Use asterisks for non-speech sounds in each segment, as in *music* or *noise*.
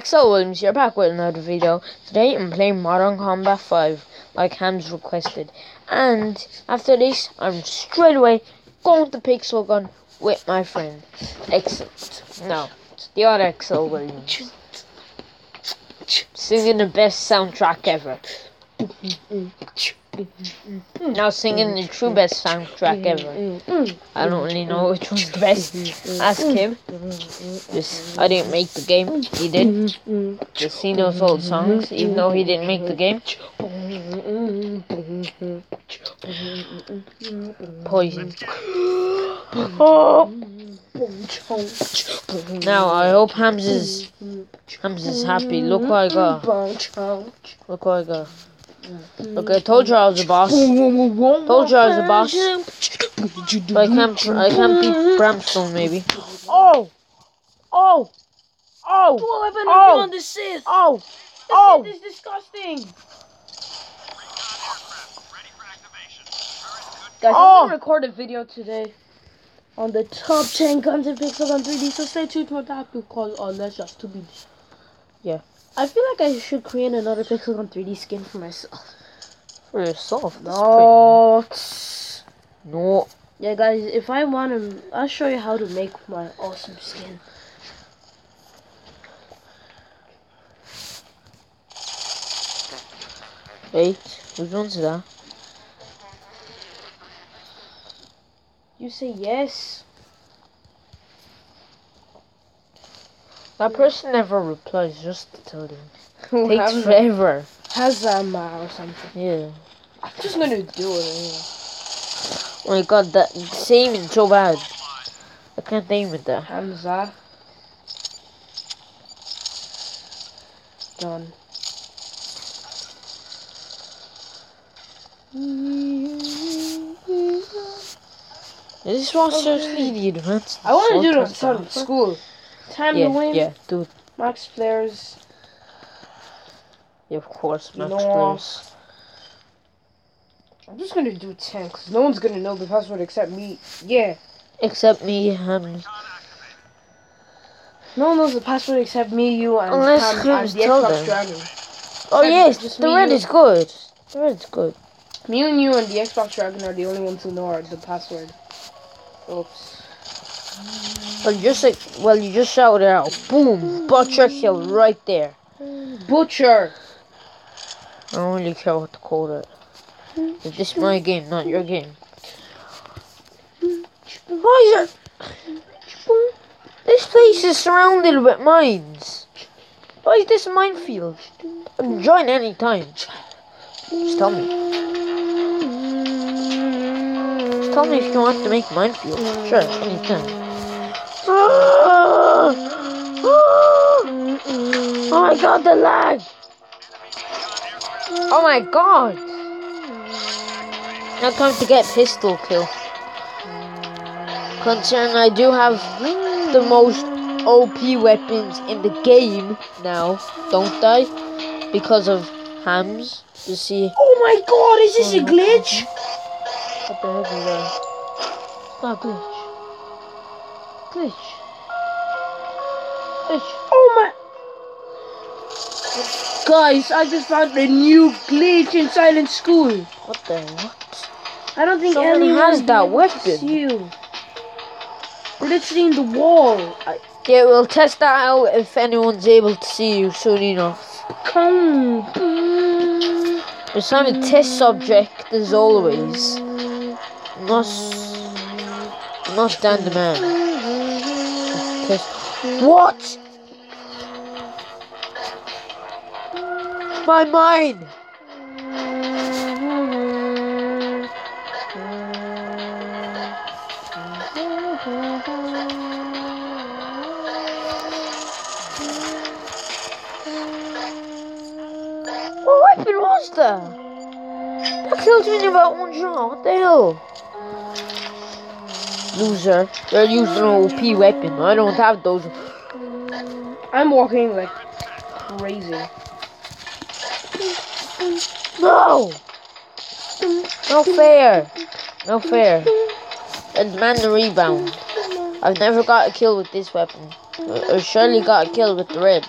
Excel Williams here back with another video. Today I'm playing Modern Combat 5 like Hams requested. And after this I'm straight away going to Pixel Gun with my friend. Excellent. No, the other Excel Williams. Singing the best soundtrack ever. Now singing the true best soundtrack ever. I don't really know which one's the best. Ask him. Just, I didn't make the game. He did. Just he those old songs, even though he didn't make the game. Poison. *gasps* Now I hope Hams is Hams is happy. Look what I got. Look what I got. Mm-hmm. Look, I told you I was a boss. Told you I was a boss. But I can't. I can't beat Bramstone. Maybe. Oh. Oh. Oh. Oh, I've been Oh. on the Sith. Oh. This Oh. Sith is disgusting. Guys, Oh. I'm gonna record a video today on the top 10 guns in Pixel Gun 3D. So stay tuned for that because oh, let's just to be. Yeah. I feel like I should create another Pixel Gun 3D skin for myself. For yourself. No. No. Yeah, guys, if I want to, I'll show you how to make my awesome skin. Wait. Which one's that? You say yes. That person never replies. Just to tell. *laughs* Who Takes forever. Hazama or something. Yeah. I'm just gonna do it anyway. Oh my god, that same is so bad. I can't aim with that. Hamza. Done. Is this one seriously the advanced? I want to do it on assault some rifle? school. Time Yeah, to win. yeah, dude. Max players. Yeah, of course, Max No. players. I'm just gonna do 10 because no one's gonna know the password except me. Yeah. Except me and No one knows the password except me, you, and, Unless Ham- and the Xbox them. Dragon. oh yes, the red you. is good. The red is good. Me and you and the Xbox Dragon are the only ones who know the password. Oops. You just like well, you just shouted out, boom, butcher kill right there. Butcher! I don't really care what to call it. This is my game, not your game. Why is there? This place is surrounded with mines. Why is this a minefield? Join any time. Just tell me. Just tell me if you want to make minefield. Sure, anytime. Oh my god, the lag! Oh my god! Now time to get pistol kill. Concern I do have the most OP weapons in the game now, don't I? Because of hams. You see Oh my god, is this oh a glitch? what the heck is that? It's not glitch. Glitch. Glitch. Oh my. Guys, I just found a new glitch in Silent School. What the what? I don't think Someone anyone has that weapon. you. Literally in the wall. I, Yeah, we'll test that out if anyone's able to see you soon enough. come. It's not a test subject as always. Not, not stand the man. Test. What? My mind. What weapon was that? That killed me in about one shot. What the hell? Loser. They're using an OP weapon. I don't have those. I'm walking like crazy. No! No fair. No fair. I demand the rebound. I've never got a kill with this weapon. Uh, Shirley got a kill with the red.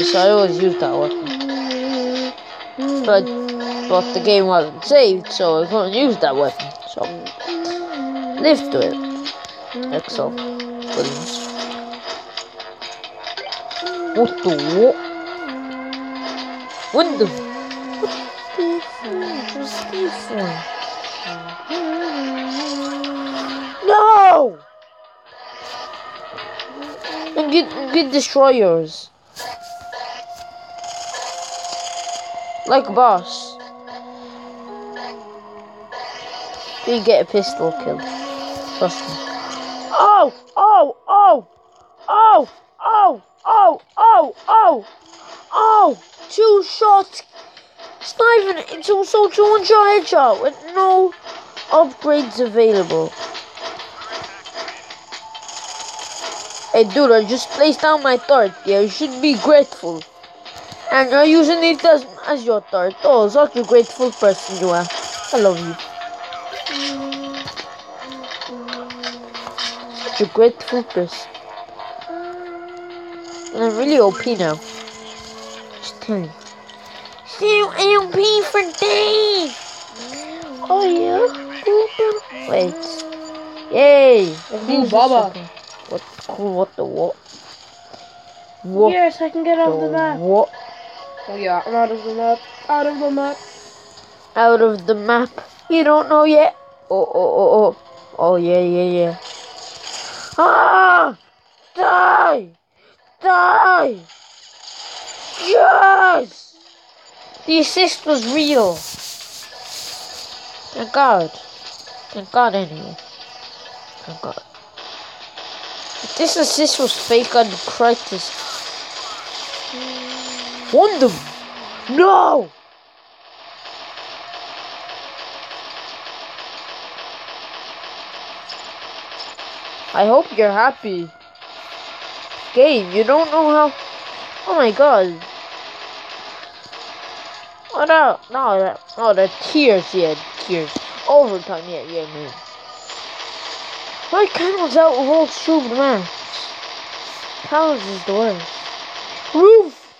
So I always use that weapon. But, but the game wasn't saved, so I couldn't use that weapon. So, live to it. Excel. What the what? What the? No! And get get destroyers. Like a boss. You get a pistol kill. Trust. Oh! Oh! Oh! Oh! Oh! Oh! Oh! Oh! Oh! Two shots. Into also two headshot with no upgrades available. Hey dude, I just placed down my third. Yeah, you should be grateful. And you're using it as, as your third. Oh, such a grateful person you are. I love you. A grateful person. And I'm really OP now. Just tell you. Still AMP for days! Oh yeah? Wait. Yay! Ooh, Baba. What what the what? What Yes, I can get off the map. what? Oh yeah, I'm out of the map. Out of the map. Out of the map. You don't know yet? Oh oh oh oh. Oh yeah yeah yeah. Ah! Die! Die! Yes! The assist was real. Thank God. Thank God anyway. Thank God. If this assist was fake, I'd cry this. Won them! No! I hope you're happy. Gabe, you don't know how. Oh my god. Oh no, no, that- oh the tears, yeah, tears. Overtime, yeah, yeah, man. My candle's out of all stupid match. Powers is the worst. Roof!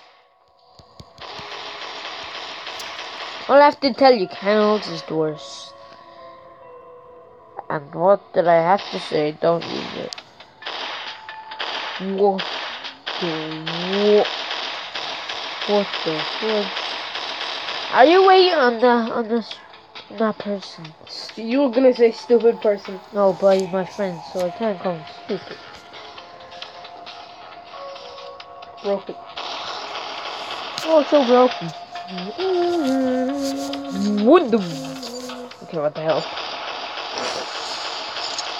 I'll have to tell you, Candles is the worst. And what did I have to say? Don't it. What the what? What the what? Are you waiting on the on this that person? You were gonna say stupid person. No, but he's my friend, so I can't call him stupid. Broken. Oh, so broken. What the? Okay, what the hell?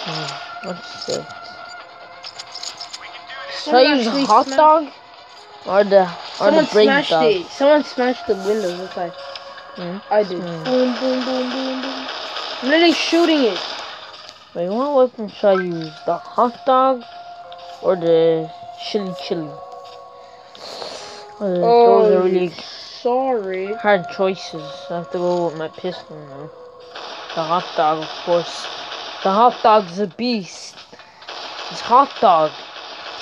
Hmm, What's this? Should I use hot dog or the or Someone the brain smashed dog? it. Someone smashed the window. That's like Hmm? I did. Hmm. Boom, boom, boom, boom, boom. I'm literally shooting it. Wait, what weapon should I use? The hot dog or the chili chili? Uh, those are really sorry. hard choices. I have to go with my pistol now. The hot dog, of course. The hot dog's a beast. It's hot dog.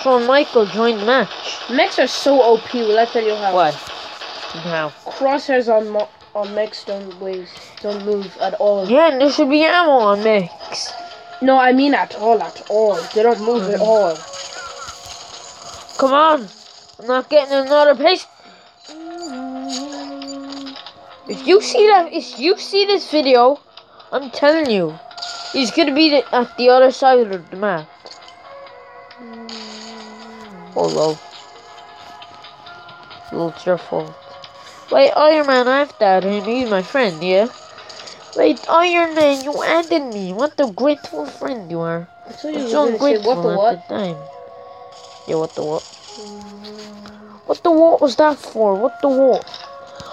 Shawn Michael joined the match. Mechs are so OP. Will I tell you how? What? How? Crosshairs on mo- on mechs don't waste, don't move at all. Yeah, and there should be ammo on mix. No, I mean at all, at all. They don't move at mm. all. Come on. I'm not getting another pace. If you see that, if you see this video, I'm telling you, he's gonna be the, at the other side of the map. Oh, low. Well, it's your fault. Wait, Iron Man, I've that, and he's my friend, yeah? Wait, Iron Man, you added me. What a grateful friend you are. So you were so say, what the at what? the time. Yeah, what the what? What the what was that for? What the what?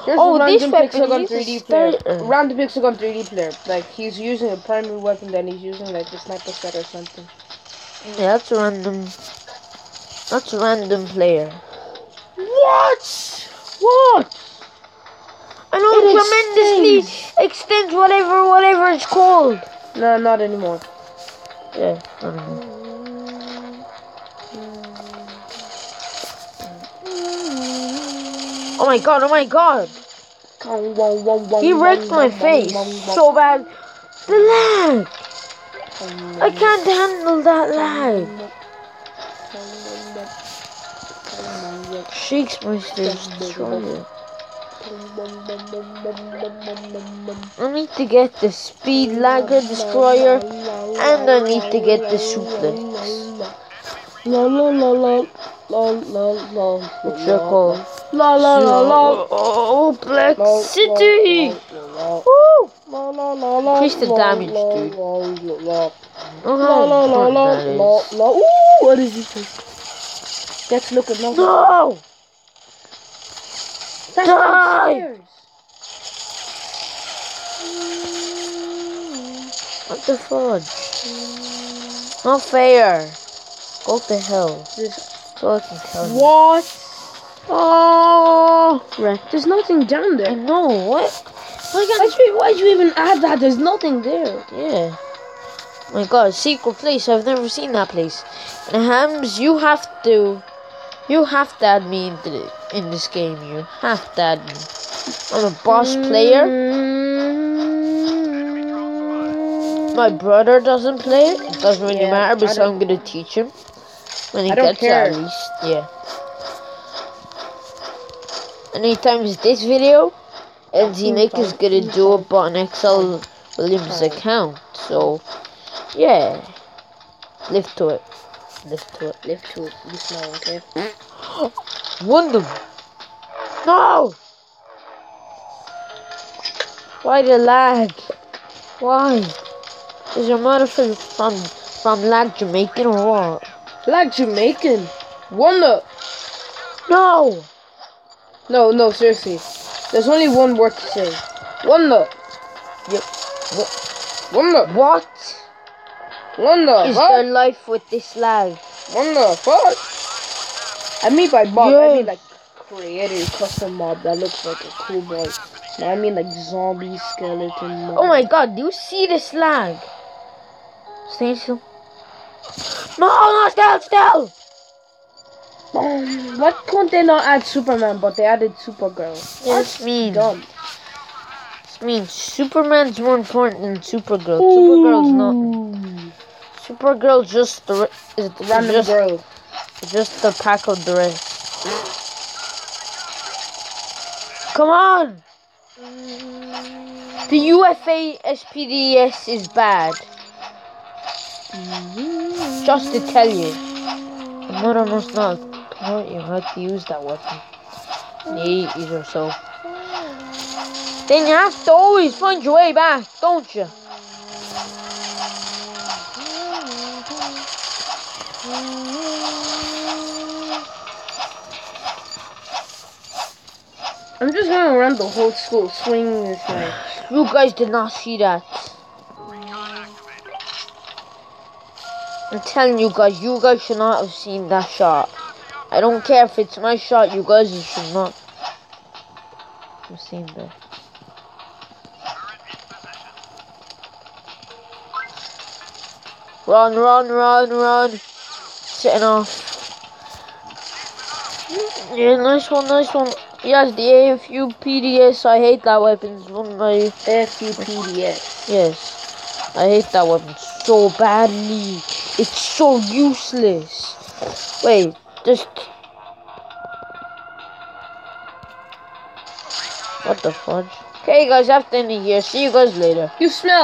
There's Oh, a this random weapon Pixel Gun 3D player. Random Pixel Gun 3D player. Like he's using a primary weapon, then he's using like the sniper set or something. Yeah, that's a random. Not random player. What? What? I know it tremendously extends. extends. whatever whatever it's called. No, not anymore. Yeah, not anymore. Oh my god, oh my god. He wrecked my face so bad. The lag. I can't handle that lag. Shakespeare's destroyer. I need to get the speed lagger destroyer and I need to get the suplex. La la la la la la la. What's that called? La la la la. Oh, Black La, City! Woo! La la la la. Increase the damage, dude. La la la. Oh, La la la la important la that is. la. Ooh, what is this? Let's look at nothing. No! That's Die! downstairs. What the fudge? Not fair. Go to hell. This- I tell you. What? Oh, right. There's nothing down I there. know, what? Why Why'd you, why'd you even add that? There's nothing there. Yeah. My god, secret place. I've never seen that place. And Hams, you have to you have to add me into the, in this game. You have to add me. I'm a boss player. My brother doesn't play it. It doesn't really Yeah, matter, so I'm gonna teach him. When he I gets it at care. least. Yeah. Anytime this video, Enzi Nik is gonna do it on XL Williams account. So yeah. Live to it. Live to it. Live to this now, okay? *gasps* Won them. No! Why the lag? Why? Is your mother from from, from lag Jamaican or what? Lag Jamaican. Wonder. No! No, no, seriously. There's only one word to say. Wonder. Yep. Wonder. What Wonder. is What? their life with this lag? Wonder. What? I mean by mod, I mean like created custom mod that looks like a cool boy. No, I mean like zombie skeleton mod. Oh my god, do you see this lag? Stay still. No, no, still, still! Um, what couldn't they not add Superman, but they added Supergirl? Yes, mean. Dumb. This means Superman's more important than Supergirl. Supergirl's not. Supergirl's just the is the, Random just, girl. just the pack of the rest. Come on! The UFA SPDS is bad. Just to tell you, the mother must not taught you how to use that weapon 80s or so. Then you have to always find your way back, don't you? I'm just going around the whole school swinging this knife. You guys did not see that. I'm telling you guys, you guys should not have seen that shot. I don't care if it's my shot, you guys should not have seen that. Run, run, run, run. Sitting off. Yeah, nice one, nice one. Yes, the AFU PDS, I hate that weapon. It's one of my FUPDS. Yes, I hate that weapon so badly. It's so useless. Wait, just. What the fudge? Okay, guys, I have to end it here. See you guys later. You smell.